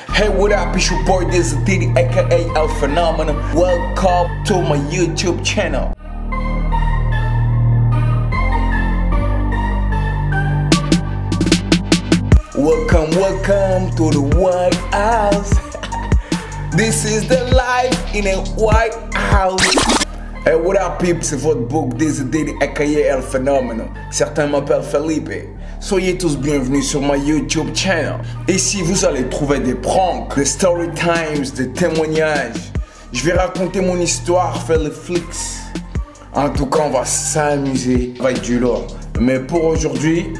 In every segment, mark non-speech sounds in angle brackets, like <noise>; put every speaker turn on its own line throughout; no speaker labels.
Hey, what up? It's your boy This is Diddy, aka El Phenomenon. Welcome to my YouTube channel. Welcome, welcome to the White House. <laughs> this is the life in a White House. Hey, what up, peeps? C'est votre book This is Diddy, aka El Phenomenon. Certains m'appellent Felipe. Soyez tous bienvenus sur ma YouTube channel. Ici, vous allez trouver des pranks, des story times, des témoignages. Je vais raconter mon histoire, faire les flicks. En tout cas, on va s'amuser avec du lourd. Mais pour aujourd'hui,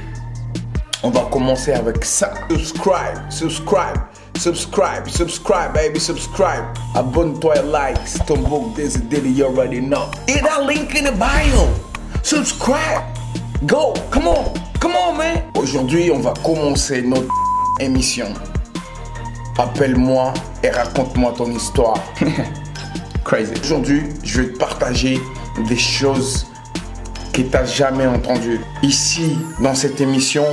on va commencer avec ça. Subscribe, subscribe, subscribe, subscribe, baby, subscribe. Abonne-toi et like. C'est ton book Diddy, you already know. Hit that link in the bio. Subscribe. Go, come on, come on, man. Aujourd'hui, on va commencer notre émission. Appelle-moi et raconte-moi ton histoire. <laughs> Crazy. Aujourd'hui, je vais te partager des choses que tu n'as jamais entendues. Ici, dans cette émission,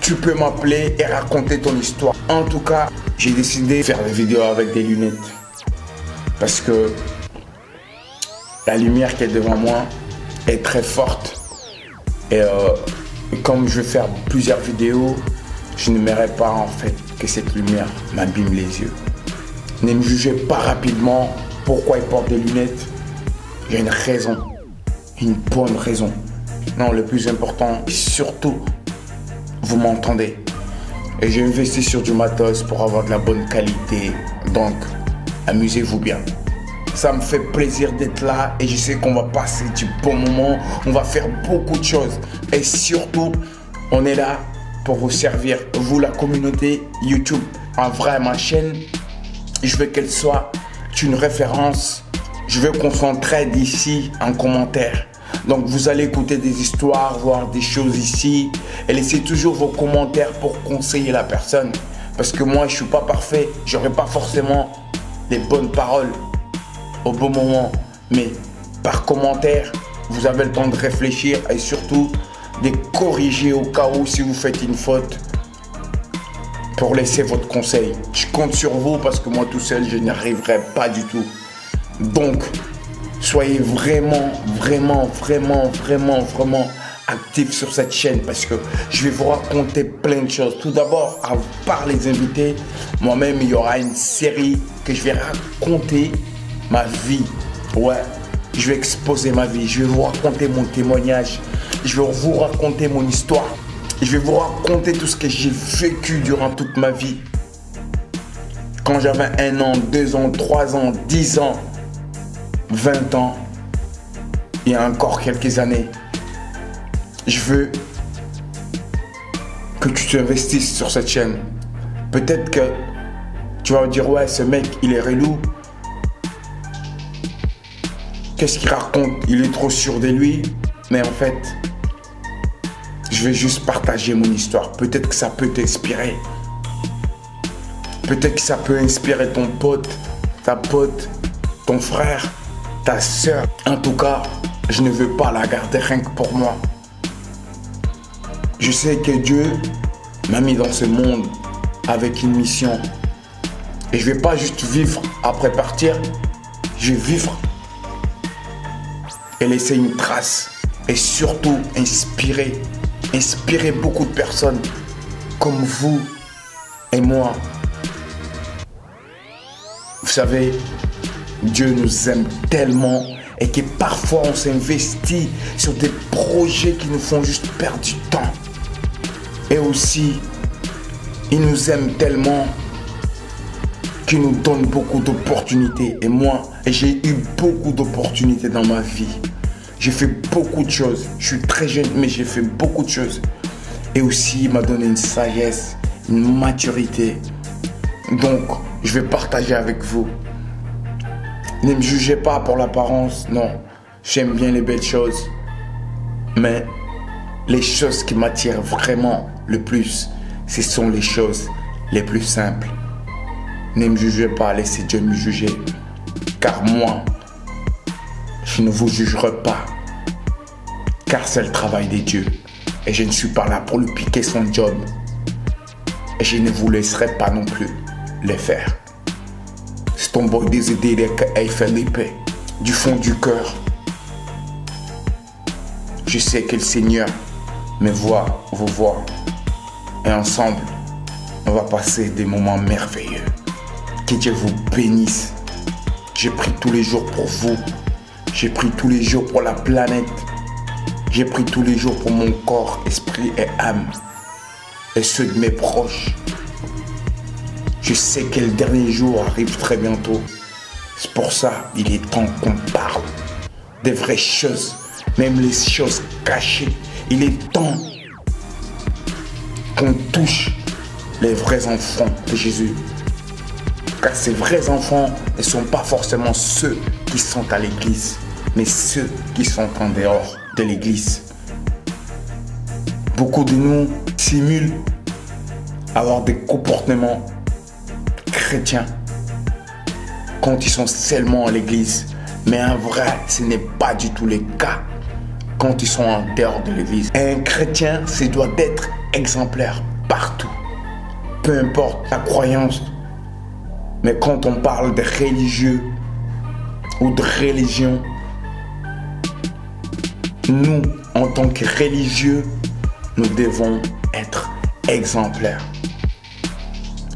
tu peux m'appeler et raconter ton histoire. En tout cas, j'ai décidé de faire des vidéos avec des lunettes. Parce que la lumière qui est devant moi est très forte. Et euh, comme je vais faire plusieurs vidéos, je n'aimerais pas en fait que cette lumière m'abîme les yeux. Ne me jugez pas rapidement pourquoi il porte des lunettes. Il y a une raison. Une bonne raison. Non, le plus important, surtout, vous m'entendez. Et j'ai investi sur du matos pour avoir de la bonne qualité. Donc, amusez-vous bien. Ça me fait plaisir d'être là et je sais qu'on va passer du bon moment. On va faire beaucoup de choses. Et surtout, on est là pour vous servir, vous la communauté YouTube. En vrai, ma chaîne, je veux qu'elle soit une référence. Je veux qu'on s'entraide ici en commentaire. Donc vous allez écouter des histoires, voir des choses ici et laissez toujours vos commentaires pour conseiller la personne. Parce que moi, je suis pas parfait, j'aurai pas forcément les bonnes paroles au bon moment. Mais par commentaire, vous avez le temps de réfléchir et surtout de corriger au cas où si vous faites une faute pour laisser votre conseil. Je compte sur vous parce que moi tout seul, je n'y arriverai pas du tout. Donc, soyez vraiment, vraiment, vraiment, vraiment, vraiment actifs sur cette chaîne parce que je vais vous raconter plein de choses. Tout d'abord, à part les invités, moi-même, il y aura une série que je vais raconter ma vie. Ouais, je vais exposer ma vie. Je vais vous raconter mon témoignage. Je vais vous raconter mon histoire. Je vais vous raconter tout ce que j'ai vécu durant toute ma vie. Quand j'avais un an, deux ans, trois ans, dix ans, 20 ans, il y a encore quelques années. Je veux que tu t'investisses sur cette chaîne. Peut-être que tu vas me dire, ouais, ce mec, il est relou. Qu'est-ce qu'il raconte? Il est trop sûr de lui. Mais en fait, je vais juste partager mon histoire. Peut-être que ça peut t'inspirer. Peut-être que ça peut inspirer ton pote, ta pote, ton frère, ta soeur. En tout cas, je ne veux pas la garder rien que pour moi. Je sais que Dieu m'a mis dans ce monde avec une mission. Et je ne vais pas juste vivre après partir. Je vais vivre et laisser une trace. Et surtout inspirer. Inspirer beaucoup de personnes comme vous et moi. Vous savez, Dieu nous aime tellement et que parfois on s'investit sur des projets qui nous font juste perdre du temps. Et aussi, il nous aime tellement qu'il nous donne beaucoup d'opportunités. Et moi, j'ai eu beaucoup d'opportunités dans ma vie. J'ai fait beaucoup de choses. Je suis très jeune, mais j'ai fait beaucoup de choses. Et aussi, il m'a donné une sagesse, une maturité. Donc, je vais partager avec vous. Ne me jugez pas pour l'apparence, non. J'aime bien les belles choses. Mais les choses qui m'attirent vraiment le plus, ce sont les choses les plus simples. Ne me jugez pas, laissez Dieu me juger. Car moi, je ne vous jugerai pas. Car c'est le travail des dieux. Et je ne suis pas là pour lui piquer son job. Et je ne vous laisserai pas non plus. les faire. C'est ton boy Désidéré Hey Felipe, du fond du cœur. Je sais que le Seigneur me voit, vous voit. Et ensemble, on va passer des moments merveilleux. Que Dieu vous bénisse. J'ai pris tous les jours pour vous. J'ai pris tous les jours pour la planète. J'ai pris tous les jours pour mon corps, esprit et âme. Et ceux de mes proches. Je sais que le dernier jour arrive très bientôt. C'est pour ça il est temps qu'on parle des vraies choses, même les choses cachées. Il est temps qu'on touche les vrais enfants de Jésus. Car ces vrais enfants ne sont pas forcément ceux qui sont à l'église, mais ceux qui sont en dehors de l'église. Beaucoup de nous simulent avoir des comportements chrétiens quand ils sont seulement à l'église. Mais en vrai, ce n'est pas du tout le cas quand ils sont en dehors de l'église. Un chrétien, c'est doit être exemplaire partout. Peu importe ta croyance. Mais quand on parle de religieux ou de religion, nous, en tant que religieux, nous devons être exemplaires.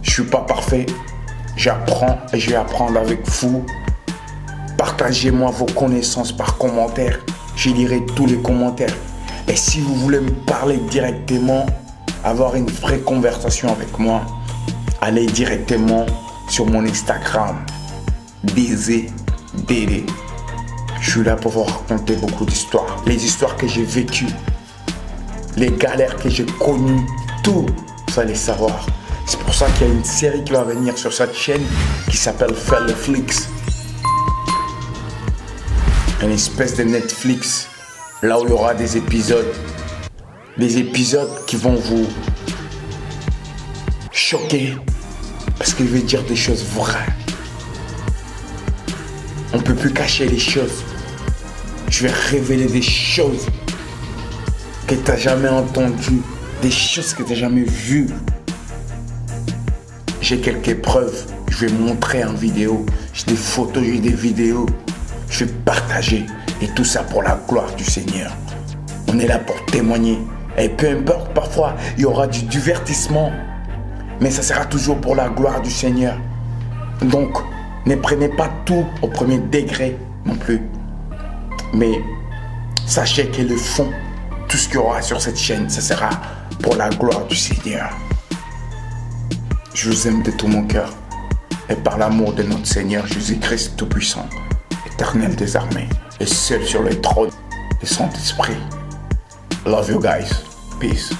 Je suis pas parfait. J'apprends et je vais apprendre avec vous. Partagez-moi vos connaissances par commentaire. Je lirai tous les commentaires. Et si vous voulez me parler directement, avoir une vraie conversation avec moi, allez directement sur mon Instagram, DZDD. Je suis là pour vous raconter beaucoup d'histoires. Les histoires que j'ai vécues, les galères que j'ai connues, tout, vous allez savoir. C'est pour ça qu'il y a une série qui va venir sur cette chaîne qui s'appelle Netflix. Une espèce de Netflix, là où il y aura des épisodes. Des épisodes qui vont vous choquer. Parce que je vais dire des choses vraies. On ne peut plus cacher les choses. Je vais révéler des choses que tu n'as jamais entendues, des choses que tu n'as jamais vues. J'ai quelques preuves, je vais montrer en vidéo. J'ai des photos, j'ai des vidéos. Je vais partager. Et tout ça pour la gloire du Seigneur. On est là pour témoigner. Et peu importe, parfois, il y aura du divertissement. Mais ça sera toujours pour la gloire du Seigneur. Donc, ne prenez pas tout au premier degré non plus. Mais sachez que le fond, tout ce qu'il y aura sur cette chaîne, ce sera pour la gloire du Seigneur. Je vous aime de tout mon cœur et par l'amour de notre Seigneur Jésus-Christ Tout-Puissant, éternel des armées et seul sur le trône du Saint-Esprit. Love you guys. Peace.